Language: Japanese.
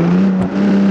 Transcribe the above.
Mm-hmm.